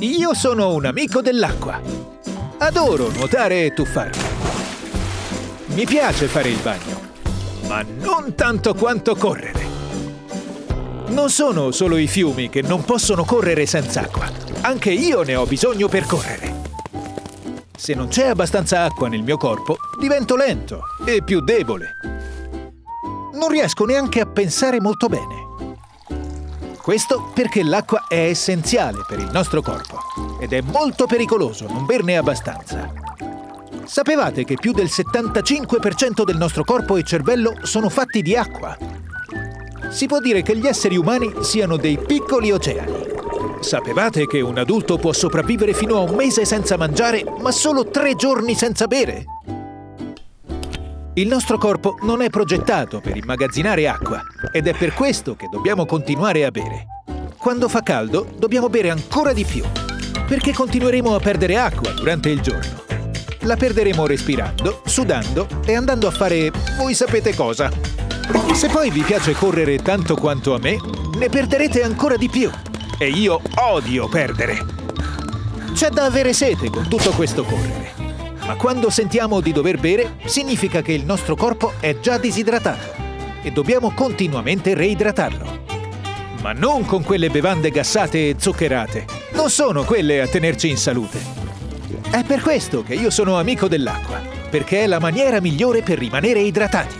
Io sono un amico dell'acqua. Adoro nuotare e tuffarmi. Mi piace fare il bagno, ma non tanto quanto correre. Non sono solo i fiumi che non possono correre senza acqua. Anche io ne ho bisogno per correre. Se non c'è abbastanza acqua nel mio corpo, divento lento e più debole. Non riesco neanche a pensare molto bene. Questo perché l'acqua è essenziale per il nostro corpo ed è molto pericoloso non berne abbastanza. Sapevate che più del 75% del nostro corpo e cervello sono fatti di acqua? Si può dire che gli esseri umani siano dei piccoli oceani. Sapevate che un adulto può sopravvivere fino a un mese senza mangiare, ma solo tre giorni senza bere? Il nostro corpo non è progettato per immagazzinare acqua ed è per questo che dobbiamo continuare a bere. Quando fa caldo dobbiamo bere ancora di più, perché continueremo a perdere acqua durante il giorno. La perderemo respirando, sudando e andando a fare voi sapete cosa. Se poi vi piace correre tanto quanto a me, ne perderete ancora di più. E io odio perdere. C'è da avere sete con tutto questo correre. Ma quando sentiamo di dover bere, significa che il nostro corpo è già disidratato e dobbiamo continuamente reidratarlo. Ma non con quelle bevande gassate e zuccherate. Non sono quelle a tenerci in salute. È per questo che io sono amico dell'acqua, perché è la maniera migliore per rimanere idratati.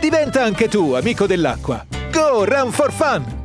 Diventa anche tu amico dell'acqua. Go, run for fun!